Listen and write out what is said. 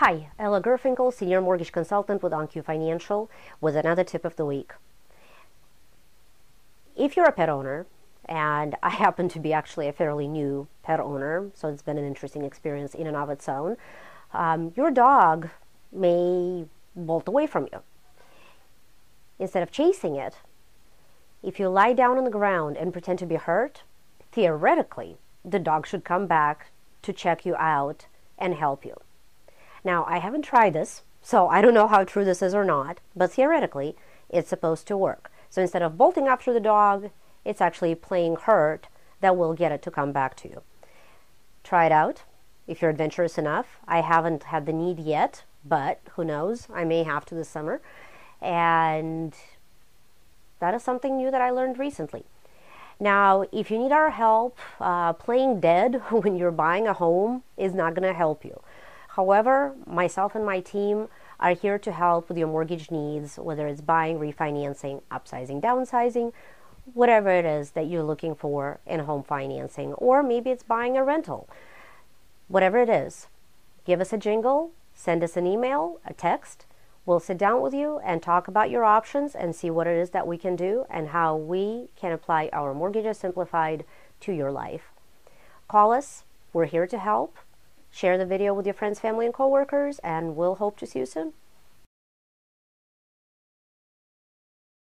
Hi, Ella Gurfinkel, Senior Mortgage Consultant with OnQ Financial, with another tip of the week. If you're a pet owner, and I happen to be actually a fairly new pet owner, so it's been an interesting experience in and of its own, um, your dog may bolt away from you. Instead of chasing it, if you lie down on the ground and pretend to be hurt, theoretically, the dog should come back to check you out and help you. Now, I haven't tried this, so I don't know how true this is or not, but theoretically, it's supposed to work. So instead of bolting after the dog, it's actually playing hurt that will get it to come back to you. Try it out if you're adventurous enough. I haven't had the need yet, but who knows? I may have to this summer. And that is something new that I learned recently. Now, if you need our help, uh, playing dead when you're buying a home is not going to help you. However, myself and my team are here to help with your mortgage needs, whether it's buying, refinancing, upsizing, downsizing, whatever it is that you're looking for in home financing, or maybe it's buying a rental. Whatever it is, give us a jingle, send us an email, a text. We'll sit down with you and talk about your options and see what it is that we can do and how we can apply our Mortgages Simplified to your life. Call us. We're here to help. Share the video with your friends, family, and coworkers, and we'll hope to see you soon.